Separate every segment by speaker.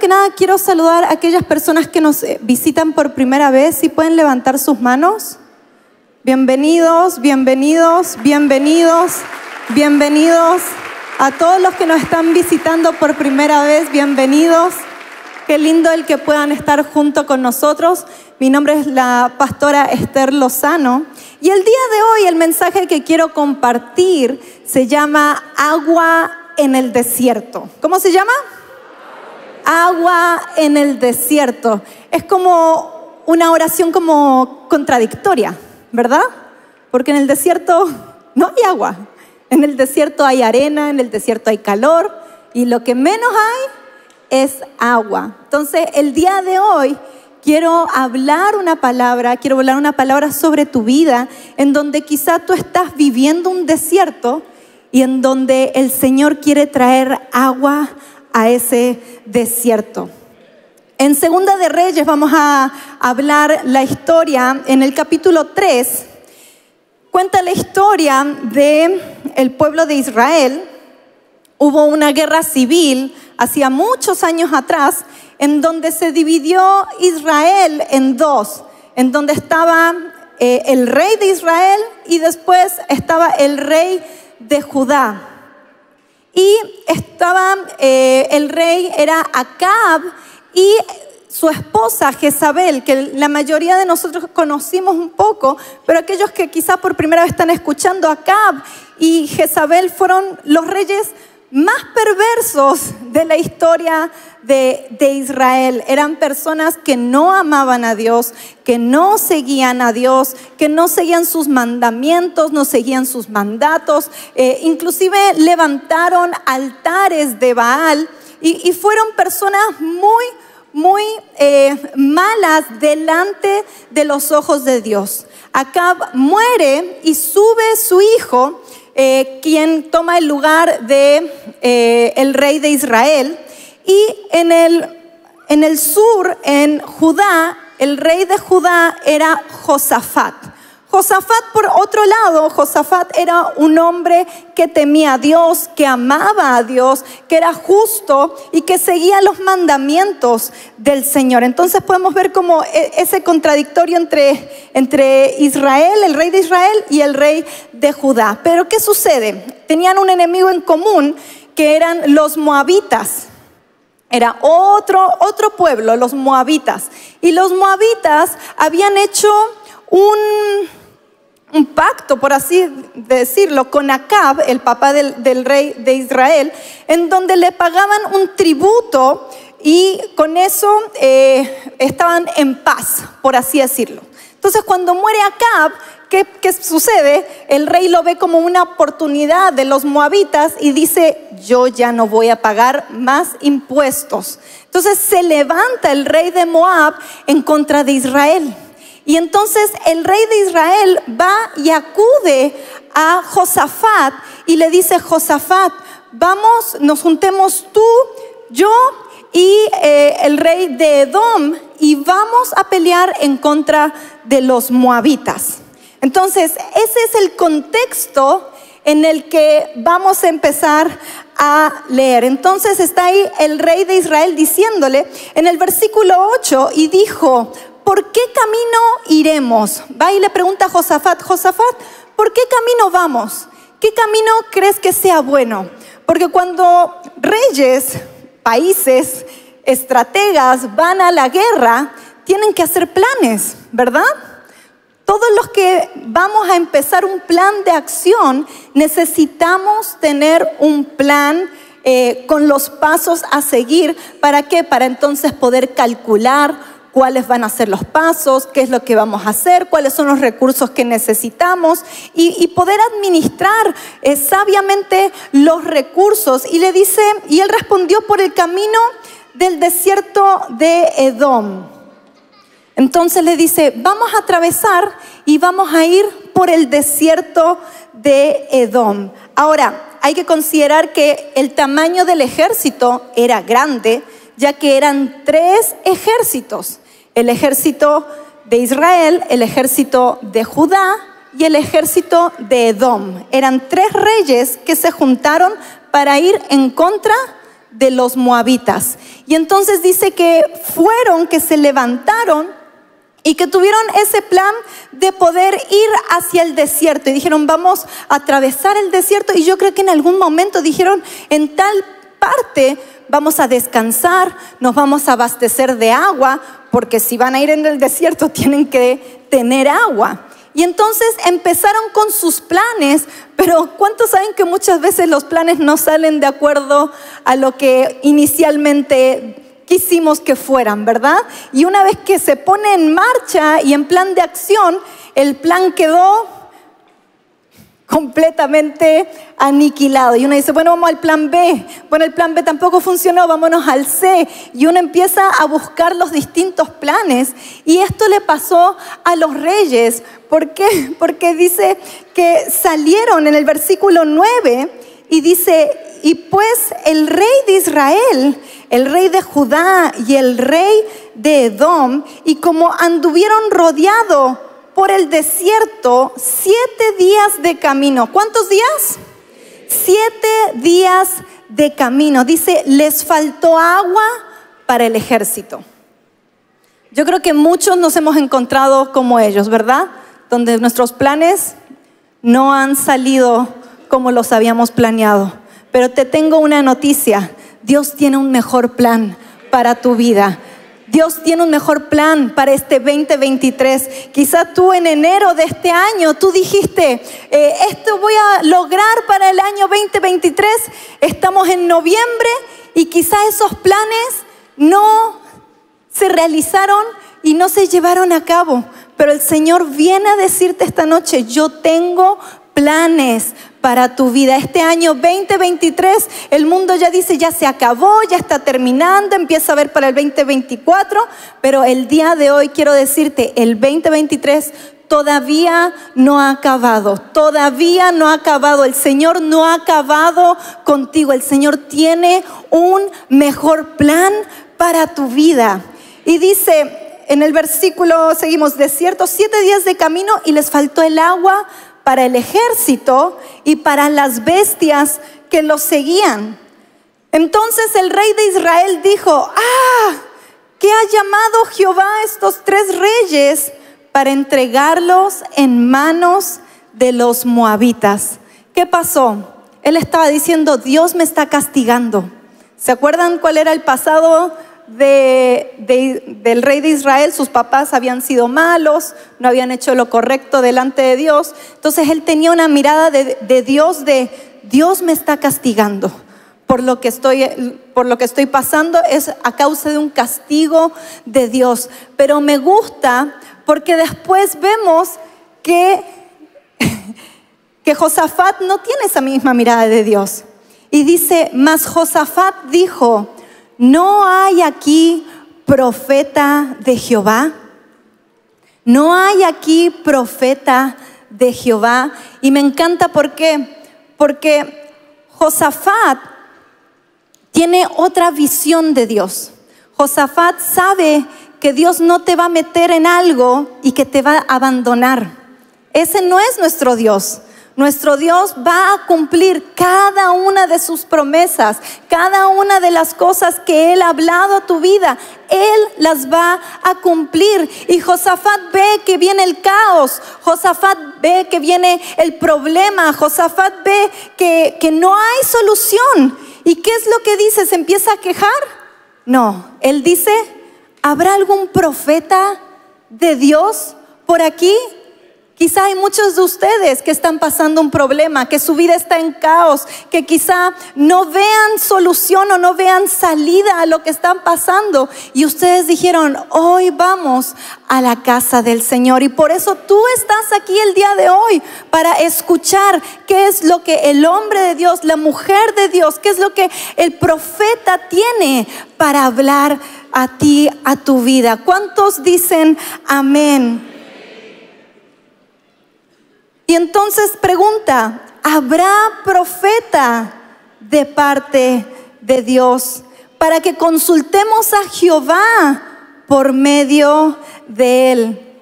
Speaker 1: que nada quiero saludar a aquellas personas que nos eh, visitan por primera vez. Si pueden levantar sus manos. Bienvenidos, bienvenidos, bienvenidos, bienvenidos. A todos los que nos están visitando por primera vez, bienvenidos. Qué lindo el que puedan estar junto con nosotros. Mi nombre es la pastora Esther Lozano y el día de hoy el mensaje que quiero compartir se llama Agua en el desierto. ¿Cómo se llama? Agua en el desierto. Es como una oración como contradictoria, ¿verdad? Porque en el desierto no hay agua. En el desierto hay arena, en el desierto hay calor y lo que menos hay es agua. Entonces, el día de hoy quiero hablar una palabra, quiero hablar una palabra sobre tu vida, en donde quizá tú estás viviendo un desierto y en donde el Señor quiere traer agua a ese desierto. En Segunda de Reyes vamos a hablar la historia en el capítulo 3. Cuenta la historia de el pueblo de Israel. Hubo una guerra civil hacía muchos años atrás en donde se dividió Israel en dos, en donde estaba eh, el rey de Israel y después estaba el rey de Judá. Y estaba, eh, el rey era Acab y su esposa Jezabel, que la mayoría de nosotros conocimos un poco, pero aquellos que quizás por primera vez están escuchando Acab y Jezabel fueron los reyes más perversos de la historia de, Israel. Eran personas que no amaban a Dios, que no seguían a Dios, que no seguían sus mandamientos, no seguían sus mandatos. Eh, inclusive levantaron altares de Baal y, fueron personas muy, muy eh, malas delante de los ojos de Dios. Acab muere y sube su hijo eh, quien toma el lugar de eh, el rey de Israel. Y en el, en el sur, en Judá, el rey de Judá era Josafat. Josafat, por otro lado, Josafat era un hombre que temía a Dios, que amaba a Dios, que era justo y que seguía los mandamientos del Señor. Entonces podemos ver como e, ese contradictorio entre, entre Israel, el rey de Israel y el rey de Judá. Pero ¿qué sucede? Tenían un enemigo en común que eran los moabitas. Era otro, otro pueblo, los moabitas. Y los moabitas habían hecho un, un pacto, por así decirlo, con Acab, el papá del, rey de Israel, en donde le pagaban un tributo y con eso eh, estaban en paz, por así decirlo. Entonces cuando muere Acab, ¿qué, ¿qué, sucede? El rey lo ve como una oportunidad de los moabitas y dice, yo ya no voy a pagar más impuestos. Entonces se levanta el rey de Moab en contra de Israel. Y entonces el rey de Israel va y acude a Josafat y le dice, Josafat, vamos, nos juntemos tú, yo y eh, el rey de Edom y vamos a pelear en contra de los moabitas. Entonces, ese es el contexto en el que vamos a empezar a leer. Entonces está ahí el rey de Israel diciéndole en el versículo 8 y dijo, ¿por qué camino iremos? Va y le pregunta a Josafat, Josafat, ¿por qué camino vamos? ¿Qué camino crees que sea bueno? Porque cuando reyes, países, estrategas van a la guerra, tienen que hacer planes, ¿verdad? Todos los que vamos a empezar un plan de acción, necesitamos tener un plan eh, con los pasos a seguir. ¿Para qué? Para entonces poder calcular, cuáles van a ser los pasos, qué es lo que vamos a hacer, cuáles son los recursos que necesitamos y, poder administrar eh, sabiamente los recursos. Y le dice, y él respondió por el camino del desierto de Edom. Entonces le dice, vamos a atravesar y vamos a ir por el desierto de Edom. Ahora, hay que considerar que el tamaño del ejército era grande, ya que eran tres ejércitos, el ejército de Israel, el ejército de Judá y el ejército de Edom. Eran tres reyes que se juntaron para ir en contra de los moabitas. Y entonces dice que fueron, que se levantaron y que tuvieron ese plan de poder ir hacia el desierto. Y dijeron, vamos a atravesar el desierto. Y yo creo que en algún momento dijeron, en tal parte vamos a descansar, nos vamos a abastecer de agua, porque si van a ir en el desierto tienen que tener agua. Y entonces empezaron con sus planes, pero ¿cuántos saben que muchas veces los planes no salen de acuerdo a lo que inicialmente quisimos que fueran, verdad? Y una vez que se pone en marcha y en plan de acción, el plan quedó completamente aniquilado. Y uno dice, bueno, vamos al plan B. Bueno, el plan B tampoco funcionó, vámonos al C. Y uno empieza a buscar los distintos planes. Y esto le pasó a los reyes. ¿Por qué? Porque dice que salieron en el versículo 9 y dice, y pues el rey de Israel, el rey de Judá y el rey de Edom, y como anduvieron rodeados por el desierto siete días de camino. ¿Cuántos días? Siete días de camino. Dice, les faltó agua para el ejército. Yo creo que muchos nos hemos encontrado como ellos, ¿verdad? Donde nuestros planes no han salido como los habíamos planeado. Pero te tengo una noticia. Dios tiene un mejor plan para tu vida. Dios tiene un mejor plan para este 2023. Quizá tú en enero de este año, tú dijiste, eh, esto voy a lograr para el año 2023. Estamos en noviembre y quizá esos planes no se realizaron y no se llevaron a cabo. Pero el Señor viene a decirte esta noche, yo tengo planes para tu vida. Este año 2023, el mundo ya dice, ya se acabó, ya está terminando, empieza a ver para el 2024, pero el día de hoy quiero decirte, el 2023 todavía no ha acabado, todavía no ha acabado, el Señor no ha acabado contigo, el Señor tiene un mejor plan para tu vida. Y dice en el versículo, seguimos, desierto, siete días de camino y les faltó el agua para el ejército y para las bestias que los seguían. Entonces el rey de Israel dijo, ah, ¿qué ha llamado Jehová a estos tres reyes para entregarlos en manos de los moabitas? ¿Qué pasó? Él estaba diciendo, Dios me está castigando. ¿Se acuerdan cuál era el pasado del rey de Israel, sus papás habían sido malos, no habían hecho lo correcto delante de Dios. Entonces él tenía una mirada de, de Dios de Dios me está castigando por lo que estoy por lo que estoy pasando es a causa de un castigo de Dios. Pero me gusta porque después vemos que que Josafat no tiene esa misma mirada de Dios. Y dice, "Mas Josafat dijo: ¿no hay aquí profeta de Jehová? ¿No hay aquí profeta de Jehová? Y me encanta por qué. Porque Josafat tiene otra visión de Dios. Josafat sabe que Dios no te va a meter en algo y que te va a abandonar. Ese no es nuestro Dios. Nuestro Dios va a cumplir cada una de sus promesas, cada una de las cosas que Él ha hablado a tu vida. Él las va a cumplir. Y Josafat ve que viene el caos, Josafat ve que viene el problema, Josafat ve que, que no hay solución. ¿Y qué es lo que dice? ¿Se empieza a quejar? No, Él dice, ¿habrá algún profeta de Dios por aquí? Quizá hay muchos de ustedes que están pasando un problema, que su vida está en caos, que quizá no vean solución o no vean salida a lo que están pasando. Y ustedes dijeron, hoy vamos a la casa del Señor. Y por eso tú estás aquí el día de hoy para escuchar qué es lo que el hombre de Dios, la mujer de Dios, qué es lo que el profeta tiene para hablar a ti, a tu vida. ¿Cuántos dicen amén? Y entonces pregunta, ¿habrá profeta de parte de Dios para que consultemos a Jehová por medio de él?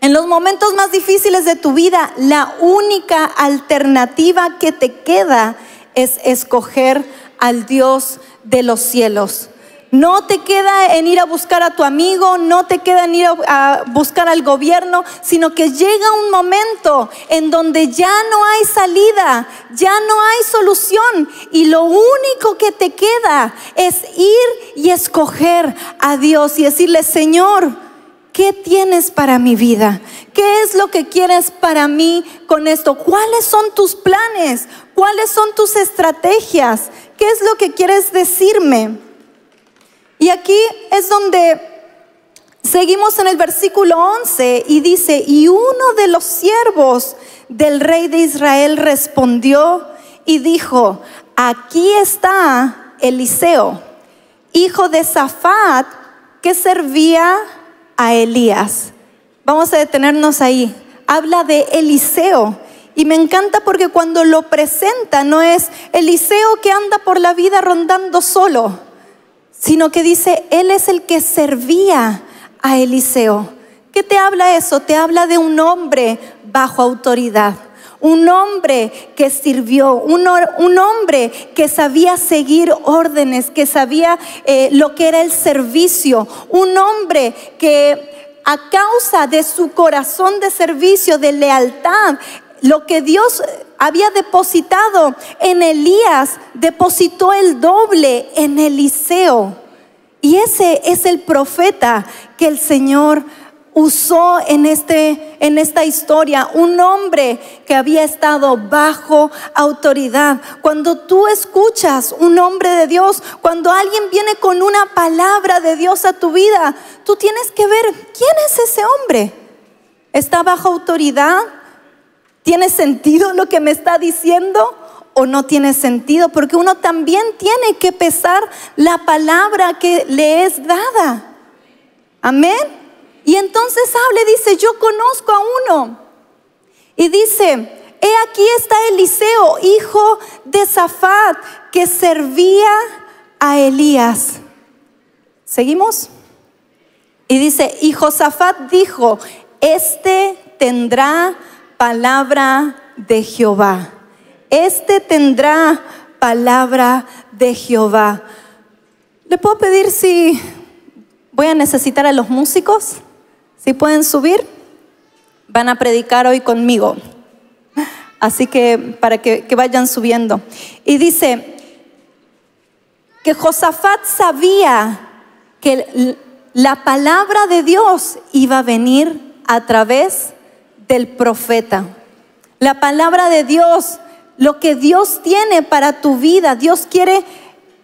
Speaker 1: En los momentos más difíciles de tu vida, la única alternativa que te queda es escoger al Dios de los cielos. No te queda en ir a buscar a tu amigo, no te queda en ir a, buscar al gobierno, sino que llega un momento en donde ya no hay salida, ya no hay solución y lo único que te queda es ir y escoger a Dios y decirle, Señor, ¿qué tienes para mi vida? ¿Qué es lo que quieres para mí con esto? ¿Cuáles son tus planes? ¿Cuáles son tus estrategias? ¿Qué es lo que quieres decirme? Y aquí es donde seguimos en el versículo 11 y dice, y uno de los siervos del rey de Israel respondió y dijo, aquí está Eliseo, hijo de Safat, que servía a Elías. Vamos a detenernos ahí. Habla de Eliseo. Y me encanta porque cuando lo presenta no es Eliseo que anda por la vida rondando solo sino que dice, Él es el que servía a Eliseo. ¿Qué te habla eso? Te habla de un hombre bajo autoridad. Un hombre que sirvió, un, hombre que sabía seguir órdenes, que sabía eh, lo que era el servicio, un hombre que a causa de su corazón de servicio, de lealtad, lo que Dios había depositado en Elías, depositó el doble en Eliseo. Y ese es el profeta que el Señor usó en, este, en esta historia, un hombre que había estado bajo autoridad. Cuando tú escuchas un hombre de Dios, cuando alguien viene con una palabra de Dios a tu vida, tú tienes que ver quién es ese hombre. ¿Está bajo autoridad? ¿Tiene sentido lo que me está diciendo o no tiene sentido? Porque uno también tiene que pesar la palabra que le es dada. Amén. Y entonces habla y dice, yo conozco a uno. Y dice, he aquí está Eliseo, hijo de Zafat, que servía a Elías. ¿Seguimos? Y dice, y Josafat dijo, este tendrá palabra de Jehová. Este tendrá palabra de Jehová. ¿Le puedo pedir si voy a necesitar a los músicos? Si pueden subir, van a predicar hoy conmigo. Así que para que, que vayan subiendo. Y dice que Josafat sabía que la palabra de Dios iba a venir a través del profeta. La palabra de Dios, lo que Dios tiene para tu vida, Dios quiere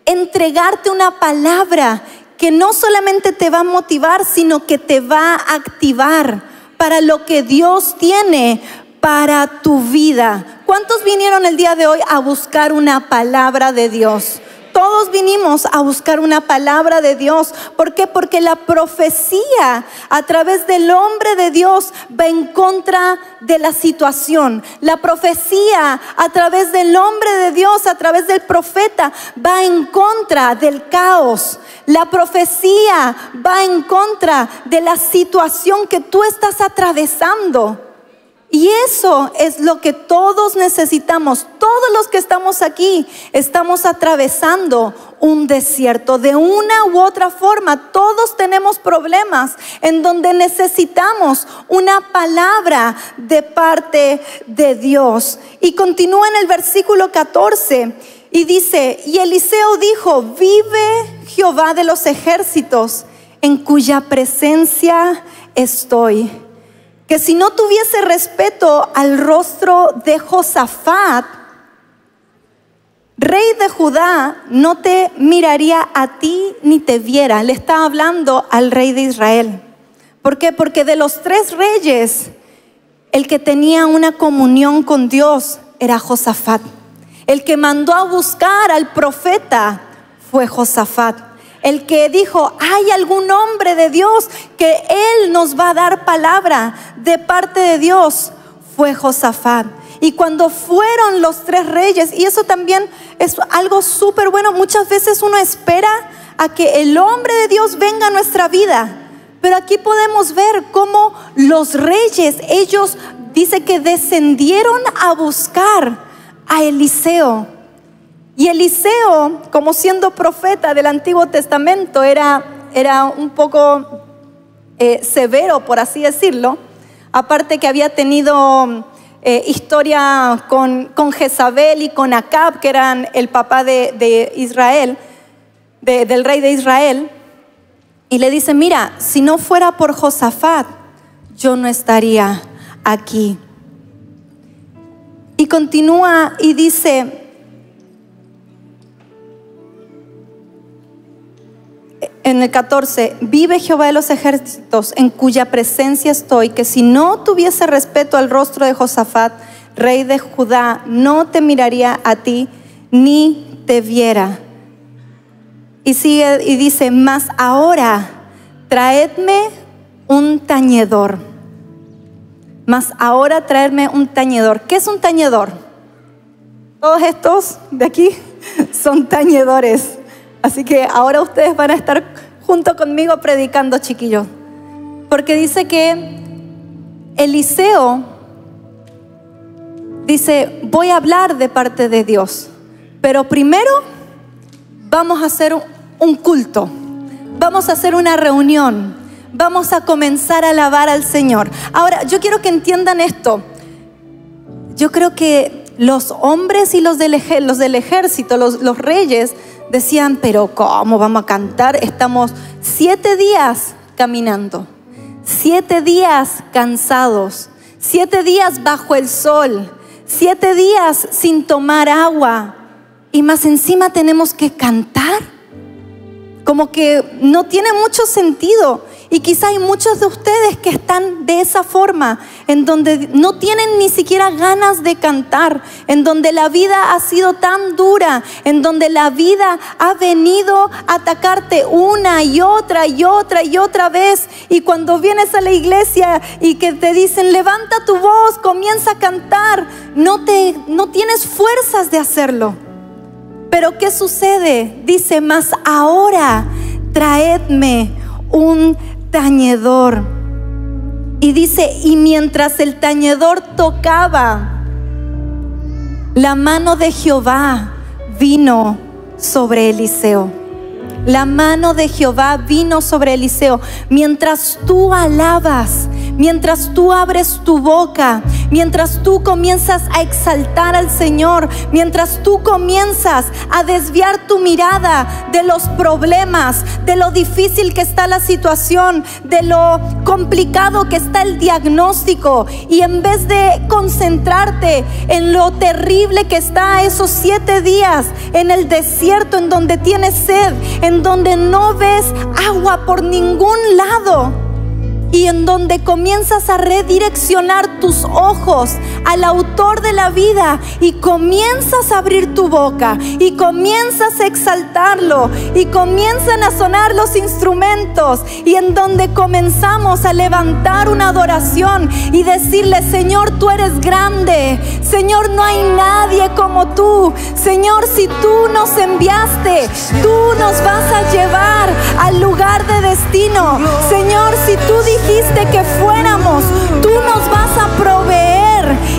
Speaker 1: entregarte una palabra que no solamente te va a motivar, sino que te va a activar para lo que Dios tiene para tu vida. ¿Cuántos vinieron el día de hoy a buscar una palabra de Dios? Todos vinimos a buscar una palabra de Dios. ¿Por qué? Porque la profecía a través del hombre de Dios va en contra de la situación. La profecía a través del hombre de Dios, a través del profeta, va en contra del caos. La profecía va en contra de la situación que tú estás atravesando. Y eso es lo que todos necesitamos. Todos los que estamos aquí estamos atravesando un desierto. De una u otra forma, todos tenemos problemas en donde necesitamos una palabra de parte de Dios. Y continúa en el versículo 14 y dice, y Eliseo dijo, vive Jehová de los ejércitos, en cuya presencia estoy que si no tuviese respeto al rostro de Josafat, rey de Judá, no te miraría a ti ni te viera. Le está hablando al rey de Israel. ¿Por qué? Porque de los tres reyes, el que tenía una comunión con Dios era Josafat. El que mandó a buscar al profeta fue Josafat el que dijo, hay algún hombre de Dios que Él nos va a dar palabra de parte de Dios, fue Josafat. Y cuando fueron los tres reyes, y eso también es algo súper bueno, muchas veces uno espera a que el hombre de Dios venga a nuestra vida. Pero aquí podemos ver cómo los reyes, ellos dice que descendieron a buscar a Eliseo. Y Eliseo, como siendo profeta del Antiguo Testamento, era, era un poco eh, severo, por así decirlo. Aparte que había tenido eh, historia con, con, Jezabel y con Acab, que eran el papá de, Israel, del rey de Israel. Y le dice, mira, si no fuera por Josafat, yo no estaría aquí. Y continúa y dice, en el 14, vive Jehová de los ejércitos en cuya presencia estoy, que si no tuviese respeto al rostro de Josafat, rey de Judá, no te miraría a ti ni te viera. Y sigue y dice, mas ahora traedme un tañedor. Mas ahora traerme un tañedor. ¿Qué es un tañedor? Todos estos de aquí son tañedores. Así que ahora ustedes van a estar junto conmigo predicando, chiquillos. Porque dice que Eliseo dice, voy a hablar de parte de Dios, pero primero vamos a hacer un culto, vamos a hacer una reunión, vamos a comenzar a alabar al Señor. Ahora, yo quiero que entiendan esto. Yo creo que los hombres y los del, los del ejército, los, los reyes, decían, pero ¿cómo vamos a cantar? Estamos siete días caminando, siete días cansados, siete días bajo el sol, siete días sin tomar agua y más encima tenemos que cantar. Como que no tiene mucho sentido. Y quizá hay muchos de ustedes que están de esa forma, en donde no tienen ni siquiera ganas de cantar, en donde la vida ha sido tan dura, en donde la vida ha venido a atacarte una y otra y otra y otra vez. Y cuando vienes a la iglesia y que te dicen, levanta tu voz, comienza a cantar, no, te, no tienes fuerzas de hacerlo. Pero ¿qué sucede? Dice, más ahora traedme un tañedor. Y dice, y mientras el tañedor tocaba, la mano de Jehová vino sobre Eliseo. La mano de Jehová vino sobre Eliseo. Mientras tú alabas, mientras tú abres tu boca, mientras tú comienzas a exaltar al Señor, mientras tú comienzas a desviar tu mirada de los problemas, de lo difícil que está la situación, de lo complicado que está el diagnóstico, y en vez de concentrarte en lo terrible que está esos siete días en el desierto, en donde tienes sed, en donde no ves agua por ningún lado, y en donde comienzas a redireccionar tus ojos al autor de la vida y comienzas a abrir tu boca y comienzas a exaltarlo y comienzan a sonar los instrumentos y en donde comenzamos a levantar una adoración y decirle, Señor, tú eres grande, Señor, no hay nadie como tú, Señor, si tú nos enviaste, tú nos vas a llevar al lugar de destino, Señor, si tú dijiste, dijiste que fuéramos, tú nos vas a proveer.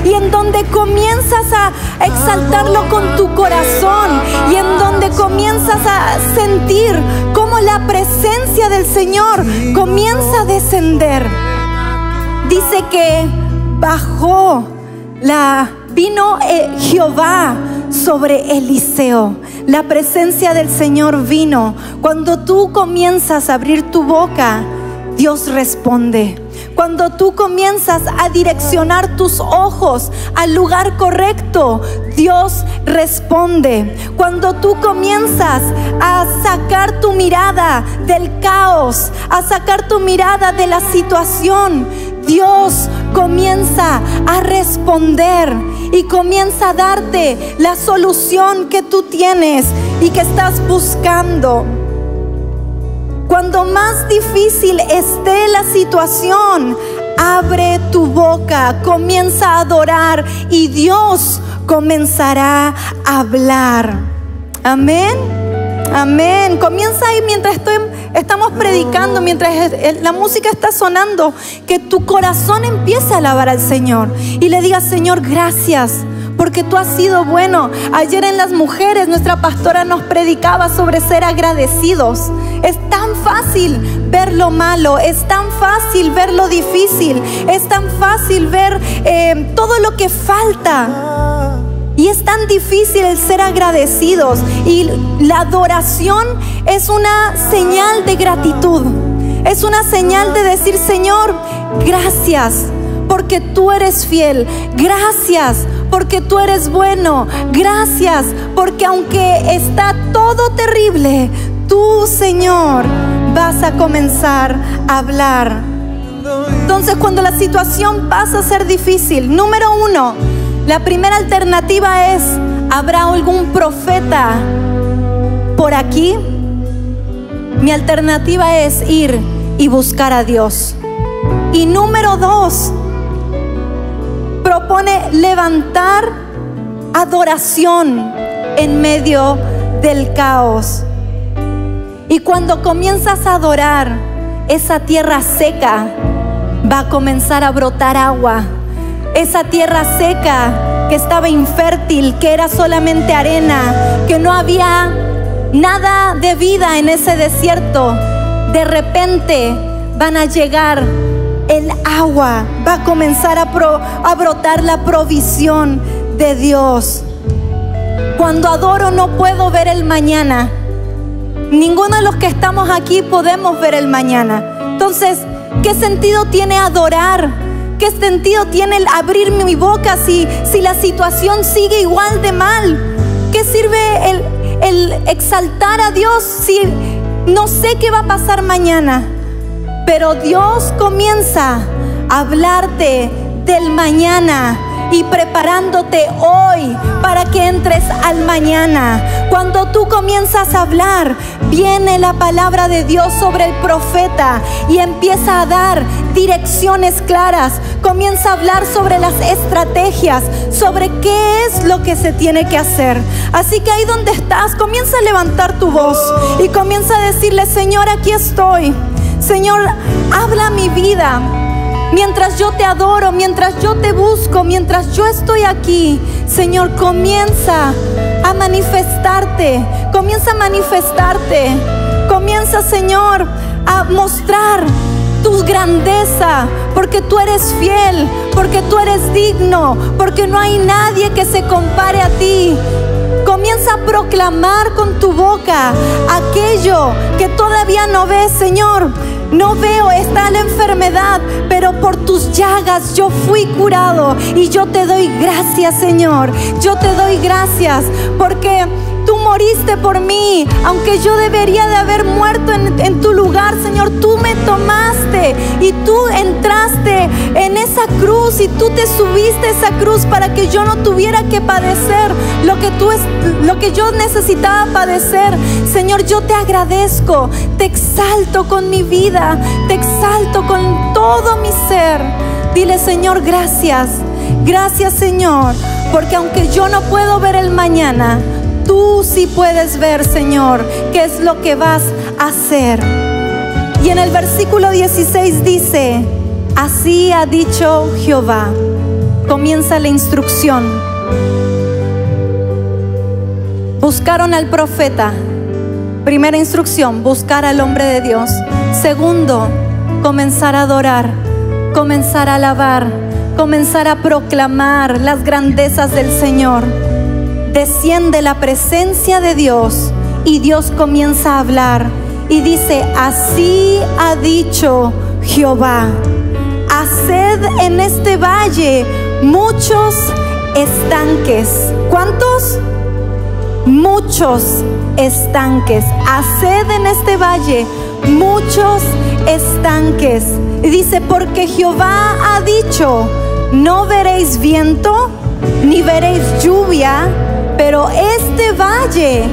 Speaker 1: Y en donde comienzas a exaltarlo con tu corazón y en donde comienzas a sentir cómo la presencia del Señor comienza a descender. Dice que bajó la vino eh, Jehová sobre Eliseo. La presencia del Señor vino. Cuando tú comienzas a abrir tu boca, Dios responde. Cuando tú comienzas a direccionar tus ojos al lugar correcto, Dios responde. Cuando tú comienzas a sacar tu mirada del caos, a sacar tu mirada de la situación, Dios comienza a responder y comienza a darte la solución que tú tienes y que estás buscando. Cuando más difícil esté la situación, abre tu boca, comienza a adorar y Dios comenzará a hablar. Amén. Amén. Comienza ahí mientras estamos predicando, mientras la música está sonando, que tu corazón empiece a alabar al Señor y le diga, Señor, gracias porque tú has sido bueno. Ayer en las mujeres nuestra pastora nos predicaba sobre ser agradecidos. Es tan fácil ver lo malo, es tan fácil ver lo difícil, es tan fácil ver eh, todo lo que falta. Y es tan difícil el ser agradecidos. Y la adoración es una señal de gratitud. Es una señal de decir, Señor, gracias porque tú eres fiel. Gracias porque tú eres bueno. Gracias porque aunque está todo terrible, tú, Señor, vas a comenzar a hablar. Entonces, cuando la situación pasa a ser difícil, número uno, la primera alternativa es, ¿habrá algún profeta por aquí? Mi alternativa es ir y buscar a Dios. Y número dos, propone levantar adoración en medio del caos. Y cuando comienzas a adorar, esa tierra seca va a comenzar a brotar agua esa tierra seca que estaba infértil, que era solamente arena, que no había nada de vida en ese desierto, de repente van a llegar el agua, va a comenzar a, a brotar la provisión de Dios. Cuando adoro no puedo ver el mañana. Ninguno de los que estamos aquí podemos ver el mañana. Entonces, ¿qué sentido tiene adorar? ¿Qué sentido tiene el abrir mi boca si, si la situación sigue igual de mal? ¿Qué sirve el, el exaltar a Dios si no sé qué va a pasar mañana? Pero Dios comienza a hablarte del mañana y preparándote hoy para que entres al mañana. Cuando tú comienzas a hablar, viene la palabra de Dios sobre el profeta y empieza a dar direcciones claras. Comienza a hablar sobre las estrategias, sobre qué es lo que se tiene que hacer. Así que ahí donde estás, comienza a levantar tu voz y comienza a decirle, Señor, aquí estoy. Señor, habla mi vida. Mientras yo te adoro, mientras yo te busco, mientras yo estoy aquí, Señor, comienza a manifestarte, comienza a manifestarte, comienza, Señor, a mostrar tu grandeza, porque tú eres fiel, porque tú eres digno, porque no hay nadie que se compare a ti. Comienza a proclamar con tu boca aquello que todavía no ves, Señor. No veo, está la enfermedad, pero por tus llagas yo fui curado. Y yo te doy gracias, Señor. Yo te doy gracias porque tú moriste por mí, aunque yo debería de haber muerto en, tu lugar, Señor, tú me tomaste y tú entraste en esa cruz y tú te subiste a esa cruz para que yo no tuviera que padecer lo que tú lo que yo necesitaba padecer. Señor, yo te agradezco, te exalto con mi vida, te exalto con todo mi ser. Dile, Señor, gracias. Gracias, Señor, porque aunque yo no puedo ver el mañana, Tú sí puedes ver, Señor, qué es lo que vas a hacer. Y en el versículo 16 dice, así ha dicho Jehová. Comienza la instrucción. Buscaron al profeta. Primera instrucción, buscar al hombre de Dios. Segundo, comenzar a adorar, comenzar a alabar, comenzar a proclamar las grandezas del Señor desciende la presencia de Dios y Dios comienza a hablar y dice, así ha dicho Jehová, haced en este valle muchos estanques. ¿Cuántos? Muchos estanques. Haced en este valle muchos estanques. Y dice, porque Jehová ha dicho, no veréis viento, ni veréis lluvia, pero este valle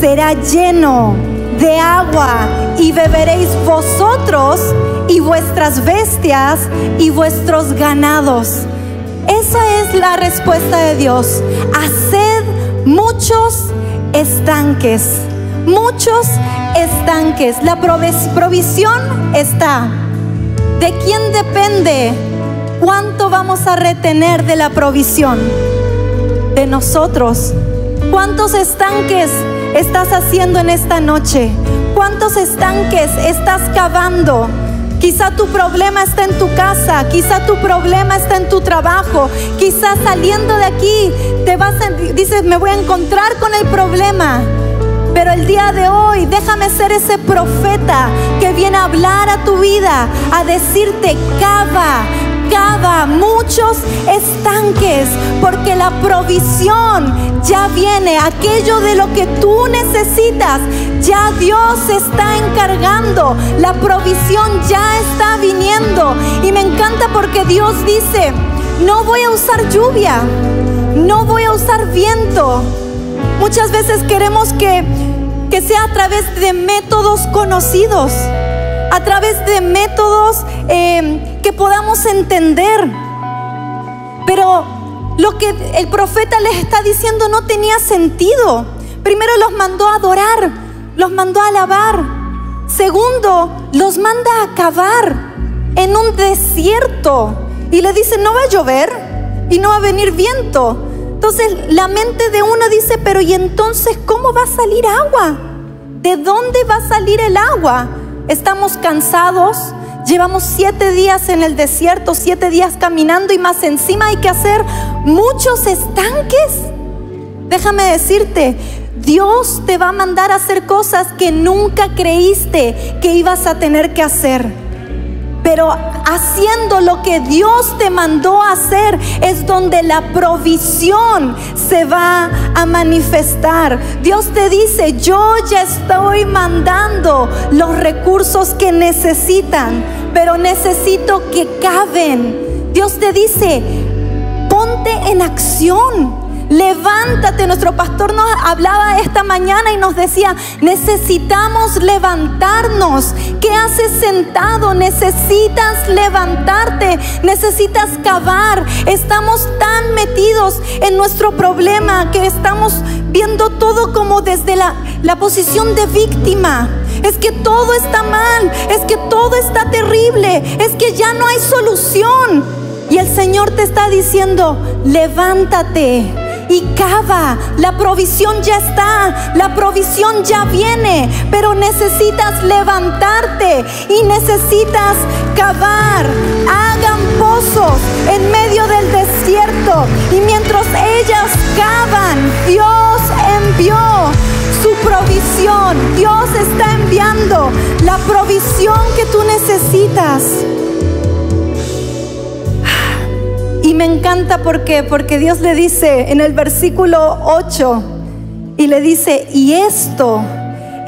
Speaker 1: será lleno de agua y beberéis vosotros y vuestras bestias y vuestros ganados. Esa es la respuesta de Dios. Haced muchos estanques, muchos estanques. La provisión está. ¿De quién depende cuánto vamos a retener de la provisión? de nosotros. ¿Cuántos estanques estás haciendo en esta noche? ¿Cuántos estanques estás cavando? Quizá tu problema está en tu casa, quizá tu problema está en tu trabajo, quizá saliendo de aquí te vas a, dices, me voy a encontrar con el problema. Pero el día de hoy déjame ser ese profeta que viene a hablar a tu vida, a decirte, cava, muchos estanques, porque la provisión ya viene, aquello de lo que tú necesitas, ya Dios está encargando, la provisión ya está viniendo. Y me encanta porque Dios dice, no voy a usar lluvia, no voy a usar viento. Muchas veces queremos que, que sea a través de métodos conocidos a través de métodos eh, podamos entender. Pero lo que el profeta les está diciendo no tenía sentido. Primero los mandó a adorar, los mandó a alabar. Segundo, los manda a cavar en un desierto. Y le dice, no va a llover y no va a venir viento. Entonces la mente de uno dice, pero ¿y entonces cómo va a salir agua? ¿De dónde va a salir el agua? Estamos cansados, llevamos siete días en el desierto, siete días caminando y más encima hay que hacer muchos estanques. Déjame decirte, Dios te va a mandar a hacer cosas que nunca creíste que ibas a tener que hacer. Pero haciendo lo que Dios te mandó hacer es donde la provisión se va a manifestar. Dios te dice, yo ya estoy mandando los recursos que necesitan, pero necesito que caben. Dios te dice, ponte en acción. Levántate, nuestro pastor nos hablaba esta mañana y nos decía, necesitamos levantarnos. ¿Qué haces sentado? Necesitas levantarte, necesitas cavar. Estamos tan metidos en nuestro problema que estamos viendo todo como desde la, la posición de víctima. Es que todo está mal, es que todo está terrible, es que ya no hay solución. Y el Señor te está diciendo, levántate y cava. La provisión ya está, la provisión ya viene, pero necesitas levantarte y necesitas cavar. Hagan pozos en medio del desierto y mientras ellas cavan, Dios envió su provisión. Dios está enviando la provisión que tú necesitas. Y me encanta porque, porque Dios le dice en el versículo 8, y le dice, y esto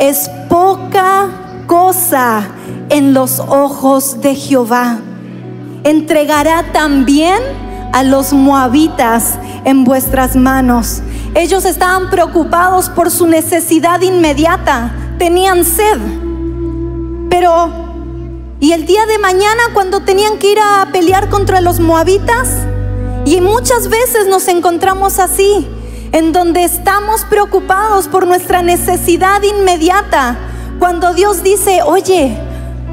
Speaker 1: es poca cosa en los ojos de Jehová. Entregará también a los moabitas en vuestras manos. Ellos estaban preocupados por su necesidad inmediata, tenían sed. Pero, ¿y el día de mañana cuando tenían que ir a pelear contra los moabitas? Y muchas veces nos encontramos así, en donde estamos preocupados por nuestra necesidad inmediata, cuando Dios dice, oye,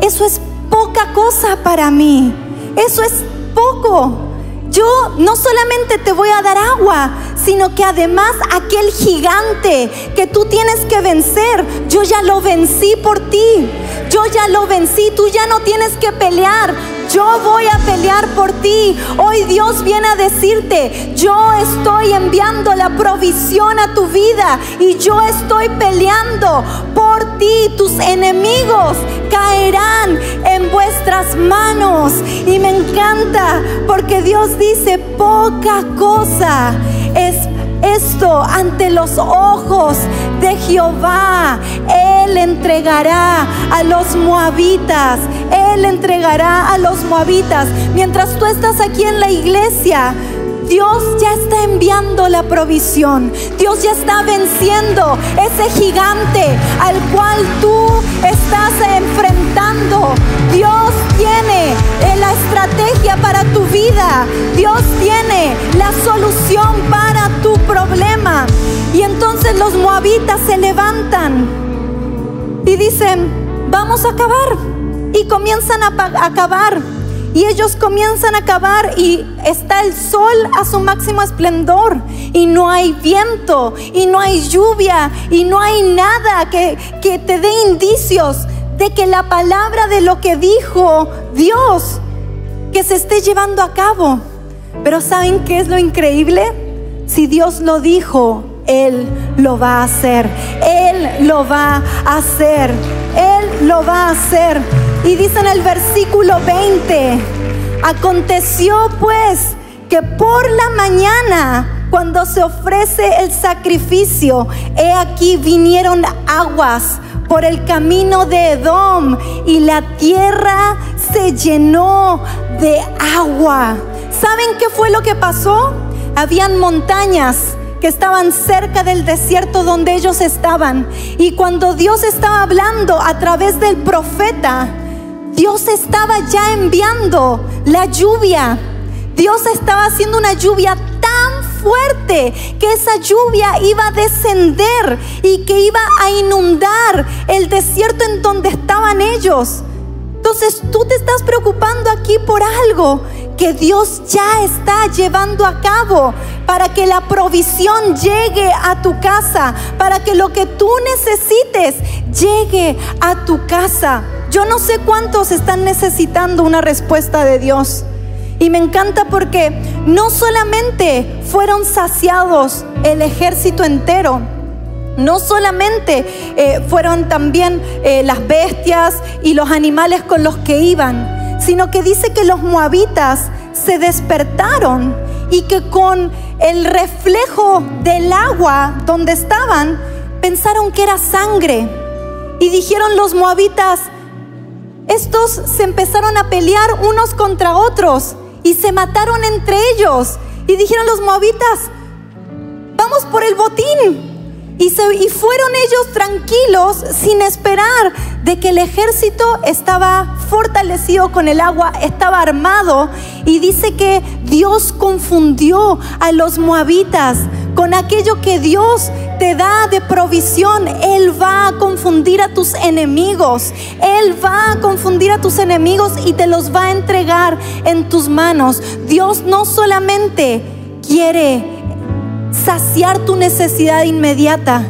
Speaker 1: eso es poca cosa para mí, eso es poco. Yo no solamente te voy a dar agua, sino que además aquel gigante que tú tienes que vencer, yo ya lo vencí por ti. Yo ya lo vencí, tú ya no tienes que pelear. Yo voy a pelear por ti. Hoy Dios viene a decirte, yo estoy enviando la provisión a tu vida y yo estoy peleando por ti. Tus enemigos caerán en vuestras manos. Y me encanta porque Dios dice, poca cosa es esto ante los ojos de Jehová. Él entregará a los moabitas. Él entregará a los moabitas. Mientras tú estás aquí en la iglesia, Dios ya está enviando la provisión. Dios ya está venciendo ese gigante al cual tú estás enfrentando. Dios tiene la estrategia para tu vida. Dios tiene la solución para tu problema. Y entonces los moabitas se levantan y dicen, vamos a acabar. Y comienzan a acabar. y ellos comienzan a cavar y está el sol a su máximo esplendor y no hay viento y no hay lluvia y no hay nada que, que te dé indicios de que la palabra de lo que dijo Dios que se esté llevando a cabo. Pero ¿saben qué es lo increíble? Si Dios lo dijo, Él lo va a hacer. Él lo va a hacer. Él lo va a hacer. Y dice en el versículo 20, aconteció pues que por la mañana, cuando se ofrece el sacrificio, he aquí vinieron aguas por el camino de Edom y la tierra se llenó de agua. ¿Saben qué fue lo que pasó? Habían montañas que estaban cerca del desierto donde ellos estaban. Y cuando Dios estaba hablando a través del profeta, Dios estaba ya enviando la lluvia. Dios estaba haciendo una lluvia tan fuerte que esa lluvia iba a descender y que iba a inundar el desierto en donde estaban ellos. Entonces tú te estás preocupando aquí por algo que Dios ya está llevando a cabo para que la provisión llegue a tu casa, para que lo que tú necesites llegue a tu casa. Yo no sé cuántos están necesitando una respuesta de Dios. Y me encanta porque no solamente fueron saciados el ejército entero, no solamente eh, fueron también eh, las bestias y los animales con los que iban, sino que dice que los moabitas se despertaron y que con el reflejo del agua donde estaban, pensaron que era sangre. Y dijeron los moabitas, estos se empezaron a pelear unos contra otros y se mataron entre ellos. Y dijeron los moabitas, vamos por el botín. Y, fueron ellos tranquilos sin esperar de que el ejército estaba fortalecido con el agua, estaba armado. Y dice que Dios confundió a los moabitas con aquello que Dios te da de provisión. Él va a confundir a tus enemigos. Él va a confundir a tus enemigos y te los va a entregar en tus manos. Dios no solamente quiere saciar tu necesidad inmediata,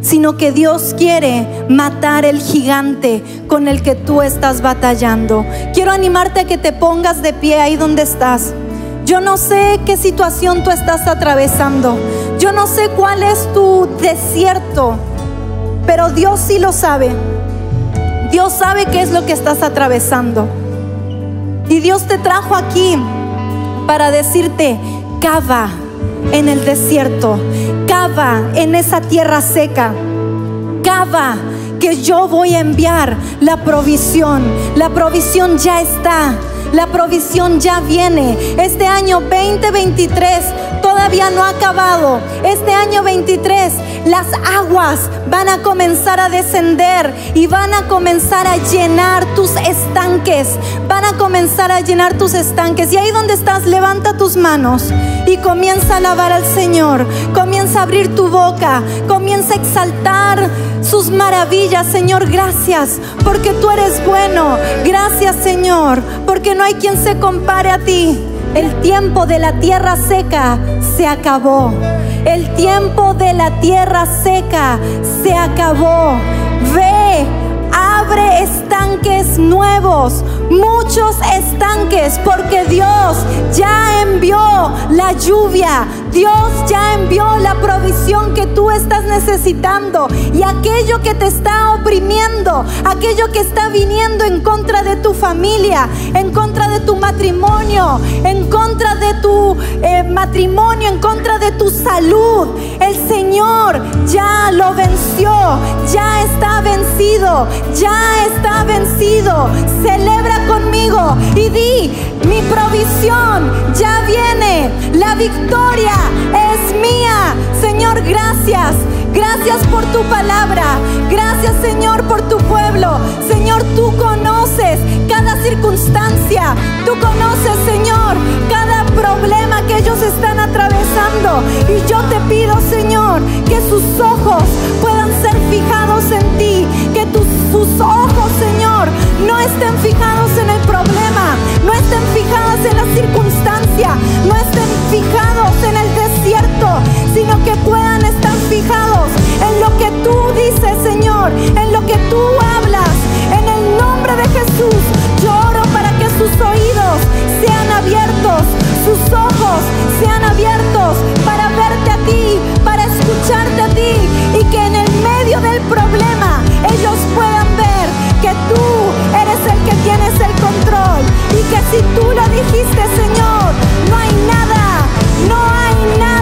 Speaker 1: sino que Dios quiere matar el gigante con el que tú estás batallando. Quiero animarte a que te pongas de pie ahí donde estás. Yo no sé qué situación tú estás atravesando. Yo no sé cuál es tu desierto, pero Dios sí lo sabe. Dios sabe qué es lo que estás atravesando. Y Dios te trajo aquí para decirte, cava en el desierto, cava en esa tierra seca, cava que yo voy a enviar la provisión. La provisión ya está. La provisión ya viene. Este año 2023 todavía no ha acabado. Este año 23 las aguas van a comenzar a descender y van a comenzar a llenar tus estanques. Van a comenzar a llenar tus estanques. Y ahí donde estás, levanta tus manos y comienza a alabar al Señor. Comienza a abrir tu boca. Comienza a exaltar sus maravillas. Señor, gracias porque tú eres bueno. Gracias, Señor, porque no hay quien se compare a ti. El tiempo de la tierra seca se acabó. El tiempo de la tierra seca se acabó. Ve, abre estanques nuevos muchos estanques porque Dios ya envió la lluvia, Dios ya envió la provisión que tú estás necesitando y aquello que te está oprimiendo, aquello que está viniendo en contra de tu familia, en contra de tu matrimonio, en contra de tu eh, matrimonio, en contra de tu salud. El Señor ya lo venció, ya está vencido, ya está vencido. Celebra conmigo y di, mi provisión ya viene, la victoria es mía. Señor, gracias. Gracias por tu palabra. Gracias Señor por tu pueblo. Señor, tú conoces cada circunstancia. Tú conoces, Señor, cada problema que ellos están atravesando. Y yo te pido, Señor, que sus ojos puedan ser fijados en ti. Que tus, sus ojos, Señor, no estén fijados en el problema, no estén fijados en la circunstancia, no estén fijados en el desierto, sino que puedan estar fijados en lo que tú dices, Señor, en lo que tú hablas. En el nombre de Jesús, lloro para que sus oídos sean abiertos, sus ojos sean abiertos para verte a ti, para escucharte a ti y que en el medio del problema ellos puedan que tú eres el que tienes el control y que si tú lo dijiste, Señor, no hay nada, no hay nada